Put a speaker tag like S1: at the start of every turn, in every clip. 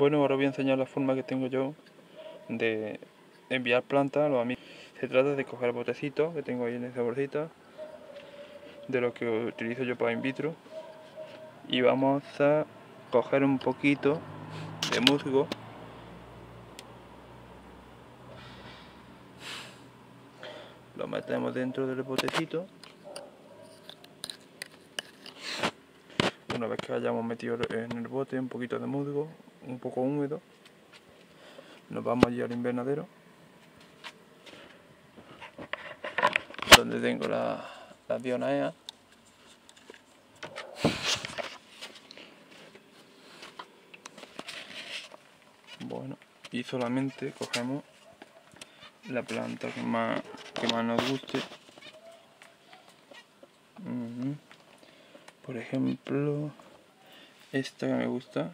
S1: Bueno, ahora voy a enseñar la forma que tengo yo de enviar plantas a los amigos. Se trata de coger botecitos que tengo ahí en esa bolsita, de lo que utilizo yo para in vitro, y vamos a coger un poquito de musgo lo metemos dentro del botecito una vez que hayamos metido en el bote un poquito de musgo un poco húmedo. Nos vamos allí al invernadero donde tengo la, la dionaea. Bueno y solamente cogemos la planta que más, que más nos guste. Por ejemplo esta que me gusta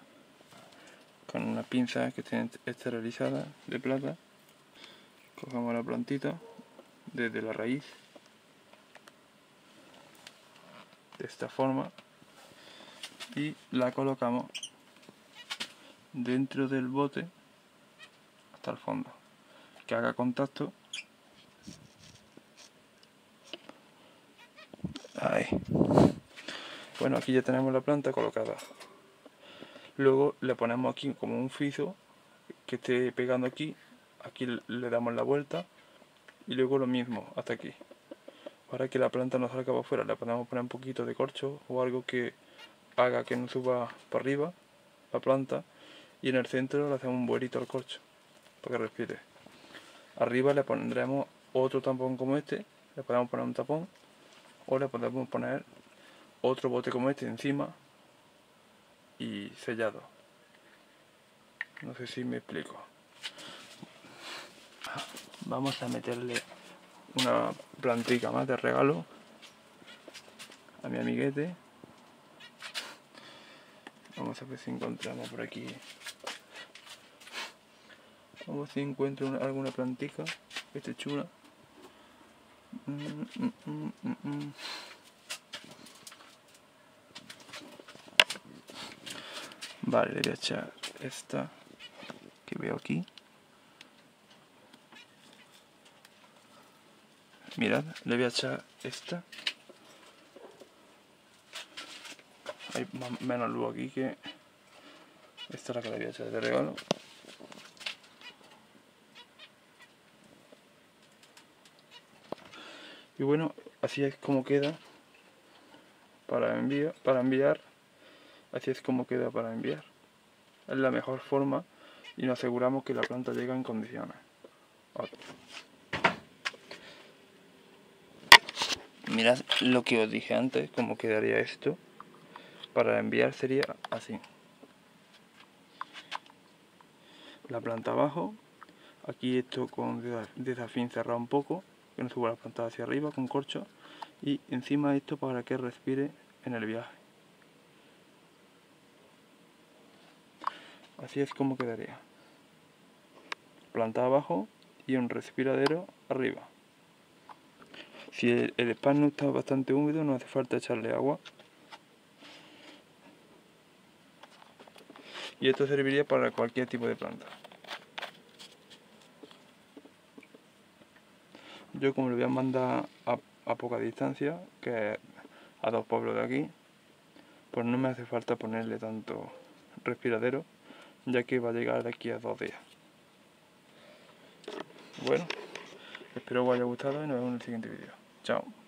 S1: con una pinza que esté esterilizada de plata. Cogemos la plantita desde la raíz. De esta forma. Y la colocamos dentro del bote hasta el fondo. Que haga contacto. Ahí. Bueno aquí ya tenemos la planta colocada luego le ponemos aquí como un fizo que esté pegando aquí. Aquí le damos la vuelta y luego lo mismo hasta aquí. Para que la planta no salga para afuera le podemos poner un poquito de corcho o algo que haga que no suba para arriba la planta. Y en el centro le hacemos un vuelito al corcho para que respire. Arriba le pondremos otro tampón como este le podemos poner un tapón o le podemos poner otro bote como este encima y sellado. No sé si me explico. Vamos a meterle una plantica más de regalo a mi amiguete. Vamos a ver si encontramos por aquí. Vamos a ver si encuentro alguna plantica. Que esté chula. Mm, mm, mm, Vale, le voy a echar esta que veo aquí. Mirad, le voy a echar esta. Hay menos luz aquí que esta es la que le voy a echar de regalo. Y bueno, así es como queda para enviar, para enviar Así es como queda para enviar. Es la mejor forma y nos aseguramos que la planta llega en condiciones. Mirad lo que os dije antes, cómo quedaría esto. Para enviar sería así. La planta abajo, aquí esto con desafín cerrado un poco, que no suba la planta hacia arriba con corcho, y encima esto para que respire en el viaje. Así es como quedaría. Planta abajo y un respiradero arriba. Si el, el no está bastante húmedo no hace falta echarle agua. Y esto serviría para cualquier tipo de planta. Yo como le voy a mandar a, a poca distancia, que a dos pueblos de aquí, pues no me hace falta ponerle tanto respiradero ya que va a llegar de aquí a dos días. Bueno, espero que os haya gustado y nos vemos en el siguiente vídeo. Chao.